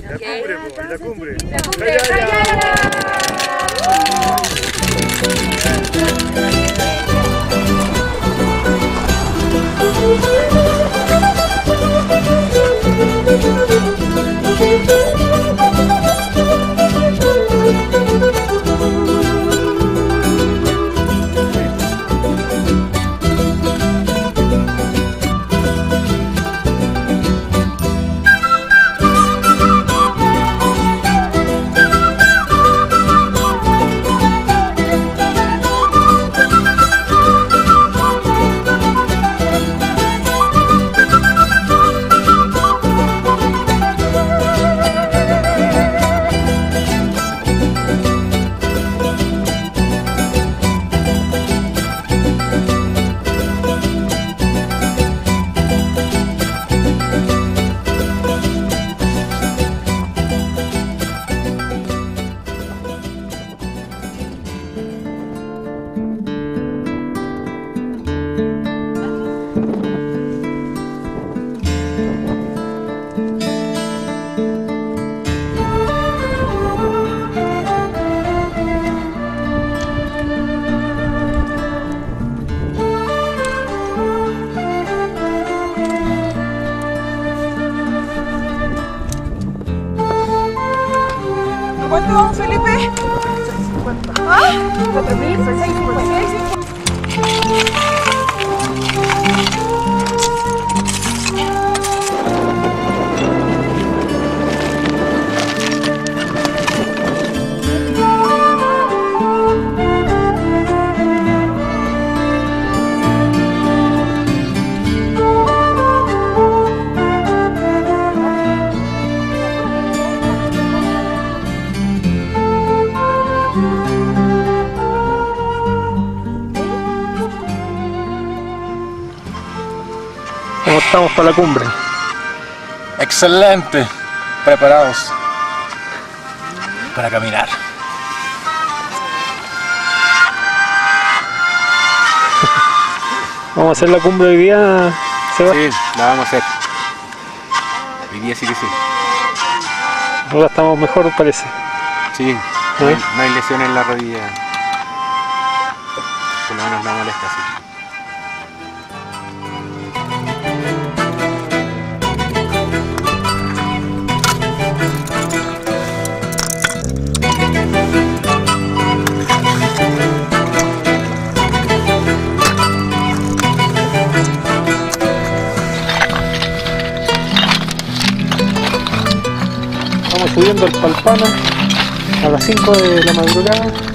La cumbre, la cumbre. La cumbre. ¡Cayala! ¿Cuánto vamos, Felipe? ¿Ah? 4.650. ¿Cómo estamos para la cumbre? Excelente. Preparados para caminar. ¿Vamos a hacer la cumbre hoy día, Seba? Sí, la vamos a hacer. Hoy día sí que sí. Ahora estamos mejor, parece. Sí, no hay, ¿Eh? no hay lesiones en la rodilla. Por lo menos no molesta así. Subiendo al Palpana a las 5 de la madrugada.